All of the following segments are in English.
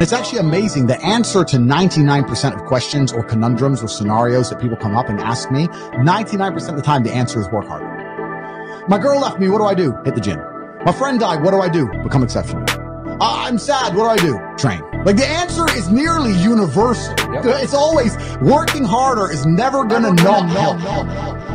It's actually amazing. The answer to 99% of questions or conundrums or scenarios that people come up and ask me, 99% of the time, the answer is work harder. My girl left me. What do I do? Hit the gym. My friend died. What do I do? Become exceptional. Uh, I'm sad. What do I do? Train. Like the answer is nearly universal. Yep. It's always working harder is never gonna not help. No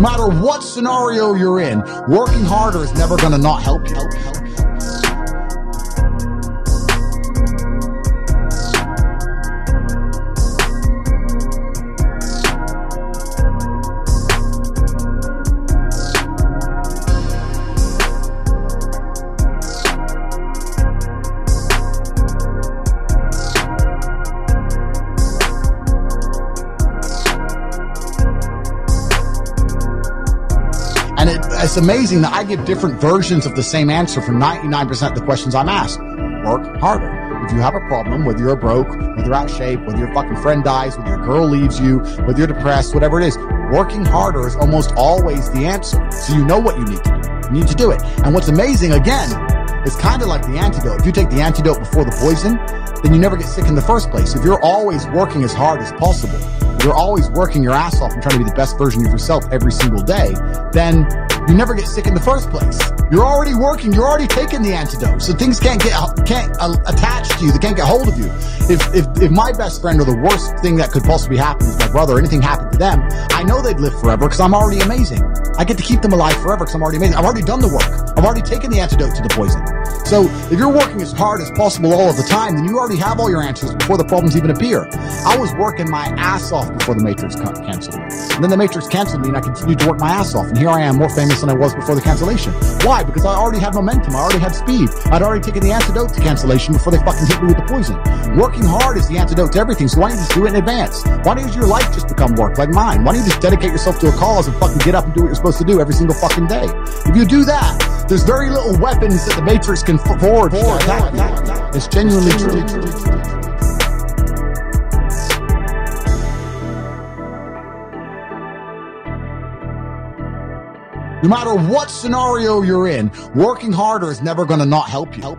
matter what scenario you're in, working harder is never gonna not help you. And it, it's amazing that I give different versions of the same answer for 99% of the questions I'm asked. Work harder. If you have a problem, whether you're broke, whether you're out of shape, whether your fucking friend dies, whether your girl leaves you, whether you're depressed, whatever it is, working harder is almost always the answer. So you know what you need to do. You need to do it. And what's amazing, again, it's kind of like the antidote. If you take the antidote before the poison, then you never get sick in the first place. If you're always working as hard as possible, you're always working your ass off and trying to be the best version of yourself every single day, then you never get sick in the first place. You're already working. You're already taking the antidote, so things can't get can't uh, attach to you. They can't get hold of you. If if if my best friend or the worst thing that could possibly happen is my brother, anything happened to them, I know they'd live forever because I'm already amazing. I get to keep them alive forever because I'm already amazing. I've already done the work. I've already taken the antidote to the poison. So if you're working as hard as possible all of the time, then you already have all your answers before the problems even appear. I was working my ass off before the Matrix canceled me. And then the Matrix canceled me and I continued to work my ass off. And here I am more famous than I was before the cancellation. Why? Because I already had momentum. I already had speed. I'd already taken the antidote to cancellation before they fucking hit me with the poison. Working hard is the antidote to everything. So why don't you just do it in advance? Why don't your life just become work like mine? Why don't you just dedicate yourself to a cause and fucking get up and do what you're supposed to do every single fucking day? If you do that, there's very little weapons that the Matrix can f- forward to attack you. It's genuinely true. No matter what scenario you're in, working harder is never going to not help you.